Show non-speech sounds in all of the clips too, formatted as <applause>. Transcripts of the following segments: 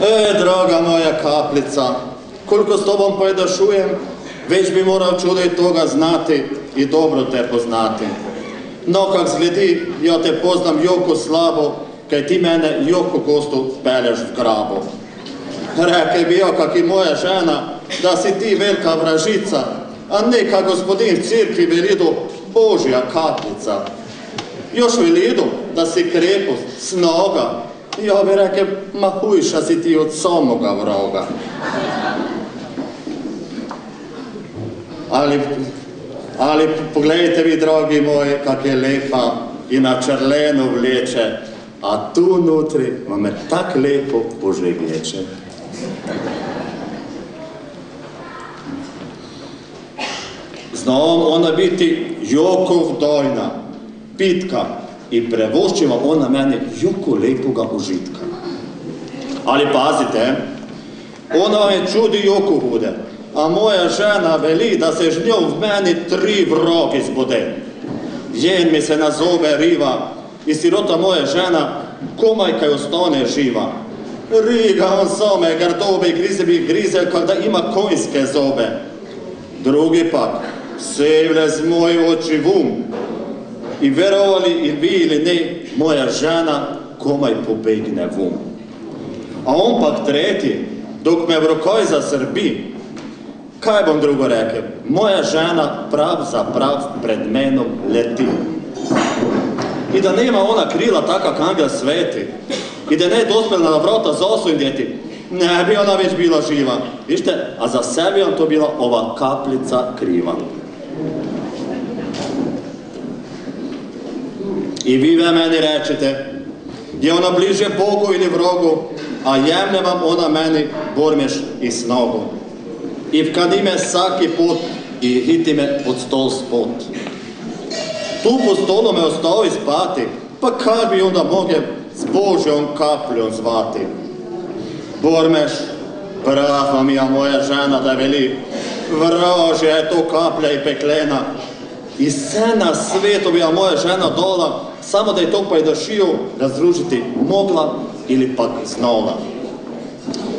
E, draga moja kaplica, koliko s tobom pojdašujem, već bi moral čudej toga znati i dobro te poznati. No, kak zgledi, ja te poznam joko slabo, kaj ti mene joko gostu peleš v grabo. Rekaj bi jo, kak i moja žena, da si ti velika vražica, a ne kak gospodin v cirkvi velidu Božja kaplica. Još velidu, da si krepost, snoga, ja bi rekel, ma hujša si ti od samoga vroga. Ali, ali pogledajte vi, drogi moji, kak je lepa i na črleno vleče, a tu nutri vam me tak lepo požegleče. Znam ona biti joko vdojna, pitka i prevoščiva ona meni joko lepoga užitka. Ali pazite, ona vam je čudi joko bude, a moja žena veli da se žnjo v meni tri vrogi zbode. Jen mi se nazove Riva i sirota moja žena komaj kaj ostane živa. Riga on same gardobe i grize bi grize kada ima konjske zobe. Drugi pak, sevle z moji oči vum. I verovali i vi ili ne, moja žena komaj pobegne vum. A on pak tretji, dok me v rokoj zasrbi, kaj bom drugo rekel, moja žena prav za prav pred menom leti. I da nema ona krila taka kanga sveti, i da ne je dospjela na vrata zasundjeti, ne bi ona već bila živa. Vište, a za sebi on to bila ova kaplica kriva. I vi meni rečete, je ona bliže Bogu ili vrogu, a jemne vam ona meni bormeš i snogu. I vkadi me saki put i hiti me pod stol spot. Tu po stolu me ostavi spati, pa kaj bi onda moge s Božjom kapljom zvati. Bormeš, prava mi je moja žena da veli, vraže je to kaplja i peklena. I vse na svetu bi ja moja žena dola, samo da je to pajdašiju razružiti mogla ili pak znala.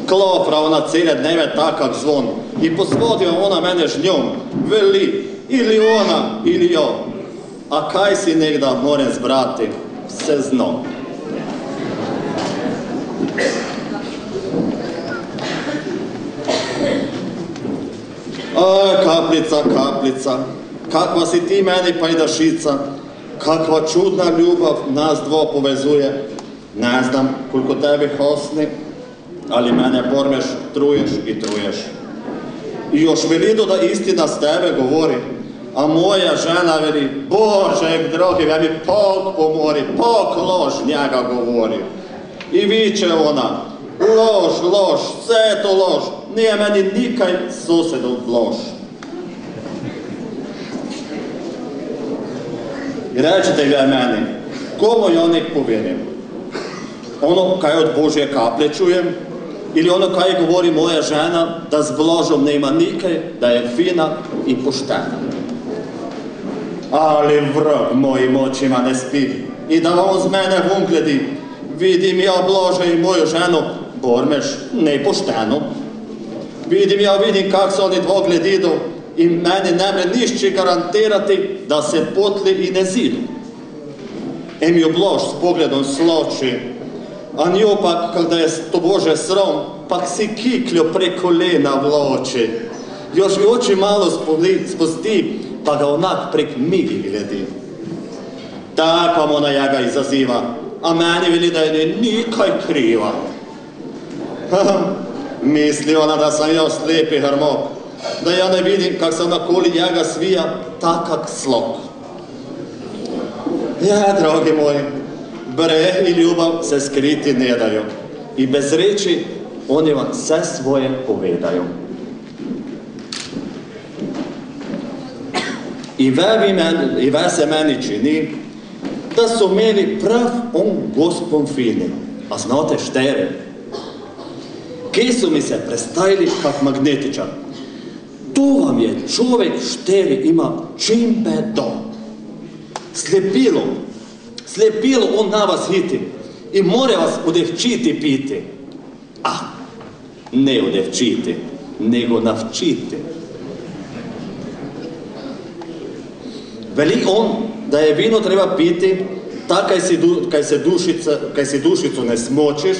Klopra ona cele dneve takav zvon i posvodio ona mene žnjom, veli, ili ona, ili jo. A kaj si negda morem zbrati, se zno. Aj, kaplica, kaplica, kakva si ti meni pajdašica, kakva čudna ljubav nas dvo povezuje. Ne znam koliko tebi hosni, ali mene pormeš, truješ i truješ. I još velido da istina s tebe govori, a moja žena veli, Bože, drogi, ja mi pok pomori, pok lož njega govori. I viče ona, lož, lož, sve to lož, nije meni nikaj susedov lož. Rečete vi meni, komu ja nek povjerim? Ono kaj od Božje kaplje čujem, ili ono kaj govori moja žena, da s bložom nema nikaj, da je fina i poštena. Ali vrag mojim očima ne spi i da on z mene vun gledi, vidim ja blože i moju ženu, bormeš nepošteno. Vidim ja, vidim kak se oni dvo gledidu i meni ne mre nišći garantirati da se potli i ne zidu. Em ju blož s pogledom sloči, a njo pak, kada je to Bože srom, pak si kikljo preko kolena vloči. Još mi oči malo spovli, spusti, pa ga onak prek migi gledi. Takva ona jaga izaziva, a meni veli da je nikaj kriva. <laughs> Misli ona da sam ja slijepi harmok, da ja ne vidim kak se ona koli njega svija takak slok. Ja, drogi moji, bre i ljubav se skriti ne daju i bez reči oni vam sve svoje povedaju. I ve, vi meni, i ve se meni čini da su meni prav on gospon fini, a znate štere, Kje su mi se prestajili kak magnetičan. To vam je človek štiri ima čimbe do. Slepilo, slepilo on na vas hiti i more vas odevčiti piti. A, ne odevčiti, nego navčiti. Veli on, da je vino treba piti, tak, kaj si, kaj se dušica, kaj si dušico ne smočiš,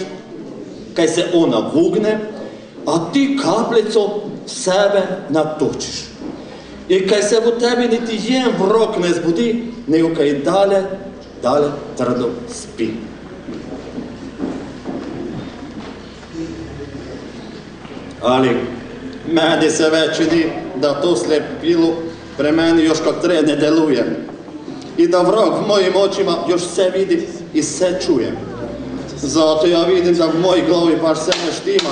kaj se ona vugne, a ti kapljico sebe natočiš. I kaj se v tebi niti jen vrok ne zbudi, nego kaj dalje, dalje trdo spi. Ali meni se već čini da to slepilo pre meni još kak tre ne deluje. I da vrok v mojim očima još se vidi i se čuje. Zato ja vidim da v moji glavi baš se ne štima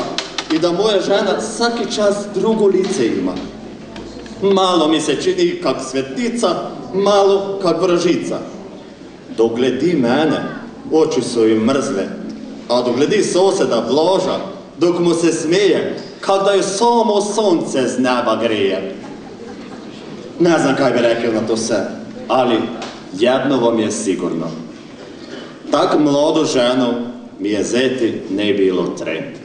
i da moja žena svaki čas drugo lice ima. Malo mi se čini kak svetica, malo kak vražica. Dok gledi mene, oči su im mrzle, a dok gledi soseda Bloža, dok mu se smeje, kak da je samo sonce z neba greje. Ne znam kaj bi rekel na to vse, ali jedno vam je sigurno. Tak mlado ženo mi je zeti ne bilo treba.